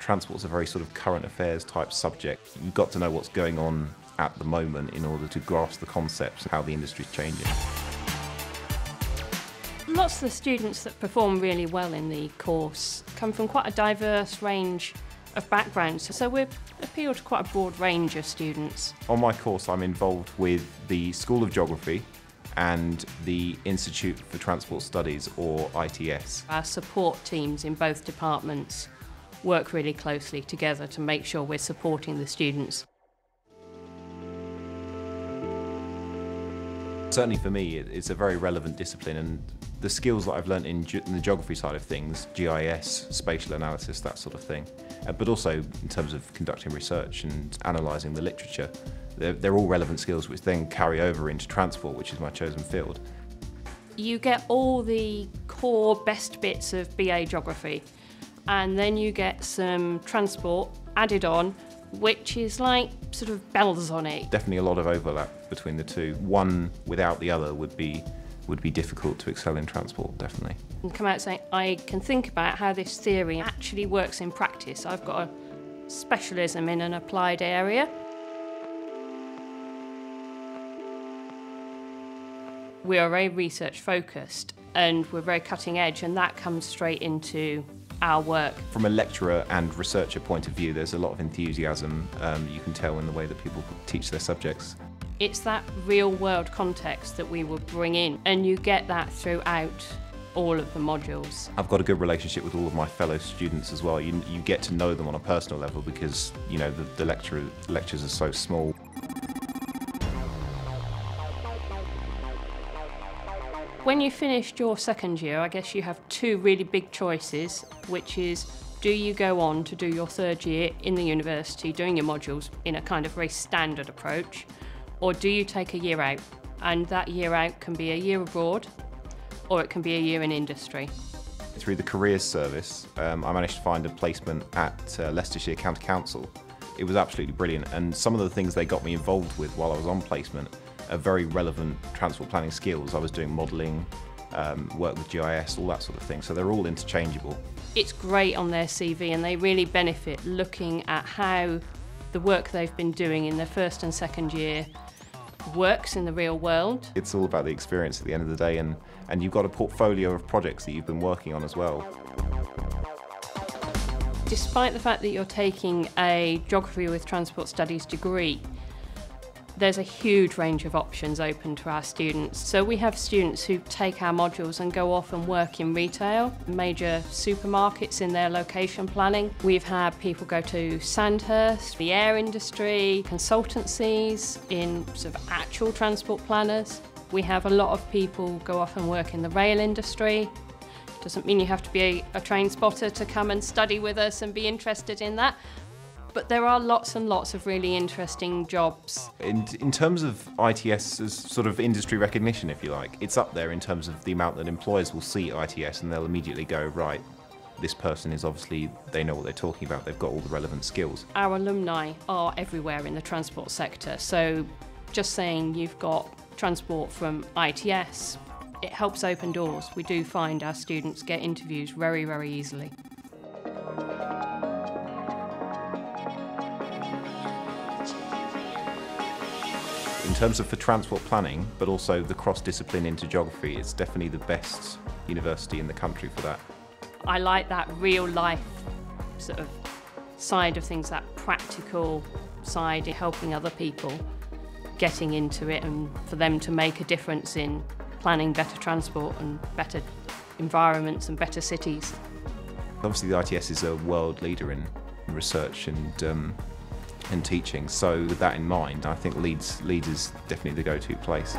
Transport's a very sort of current affairs type subject. You've got to know what's going on at the moment in order to grasp the concepts and how the industry's changing. Lots of the students that perform really well in the course come from quite a diverse range of backgrounds, so we appeal to quite a broad range of students. On my course, I'm involved with the School of Geography and the Institute for Transport Studies, or ITS. Our support teams in both departments work really closely together to make sure we're supporting the students. Certainly for me, it's a very relevant discipline and the skills that I've learnt in, in, the geography side of things, GIS, spatial analysis, that sort of thing, uh, but also in terms of conducting research and analysing the literature, they're, they're all relevant skills which then carry over into transport, which is my chosen field. You get all the core best bits of BA geography and then you get some transport added on which is like sort of bells on it. Definitely a lot of overlap between the two. One without the other would be would be difficult to excel in transport, definitely. And come out saying, I can think about how this theory actually works in practice. I've got a specialism in an applied area. We are very research focused and we're very cutting edge and that comes straight into our work. From a lecturer and researcher point of view, there's a lot of enthusiasm um, you can tell in the way that people teach their subjects. It's that real world context that we will bring in, and you get that throughout all of the modules. I've got a good relationship with all of my fellow students as well. You, you get to know them on a personal level because, you know, the, the lecture, lectures are so small. When you finished your second year, I guess you have two really big choices, which is do you go on to do your third year in the university doing your modules in a kind of very standard approach, or do you take a year out? And that year out can be a year abroad, or it can be a year in industry. Through the careers service, um, I managed to find a placement at uh, Leicestershire County Council. It was absolutely brilliant, and some of the things they got me involved with while I was on placement a very relevant transport planning skills. I was doing modelling, um, work with GIS, all that sort of thing. So they're all interchangeable. It's great on their CV and they really benefit looking at how the work they've been doing in their first and second year works in the real world. It's all about the experience at the end of the day and, and you've got a portfolio of projects that you've been working on as well. Despite the fact that you're taking a geography with transport studies degree, there's a huge range of options open to our students. So we have students who take our modules and go off and work in retail, major supermarkets in their location planning. We've had people go to Sandhurst, the air industry, consultancies in sort of actual transport planners. We have a lot of people go off and work in the rail industry. Doesn't mean you have to be a, a train spotter to come and study with us and be interested in that, but there are lots and lots of really interesting jobs. In, in terms of ITS as sort of industry recognition, if you like, it's up there in terms of the amount that employers will see ITS and they'll immediately go, right, this person is obviously, they know what they're talking about, they've got all the relevant skills. Our alumni are everywhere in the transport sector, so just saying you've got transport from ITS, it helps open doors. We do find our students get interviews very, very easily. In terms of for transport planning, but also the cross-discipline into geography, it's definitely the best university in the country for that. I like that real life sort of side of things, that practical side, in helping other people getting into it and for them to make a difference in planning better transport and better environments and better cities. Obviously the ITS is a world leader in research and um, and teaching. So with that in mind, I think Leeds, Leeds is definitely the go-to place.